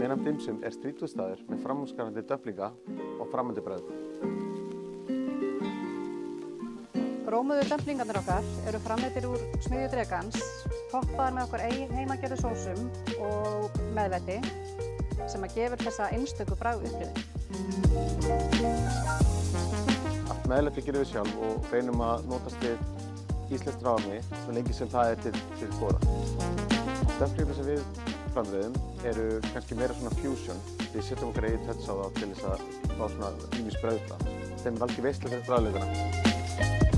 Jenam Dimsum er strítúðstæður með framhúsgarandi döflinga og framöndi bröð. Rómuðu dömplingarnir okkar eru framleitir úr smiðju dregans, toppaðar með okkar eigin heimagerðu sósum og meðveti sem að gefur þessa einstöku bragð upplifin. Allt meðlæti gerum við sjálf og reynum að notast við íslenskt ráðni svo lengi sem það er til, til skóra. Döflingarnir sem við framleiðum eru kannski meira svona fusion. Við setjum okkar eigin tötts á það til þess að fá svona ímis brauðla. Þeim er alveg veistlega fyrir bræðleikuna.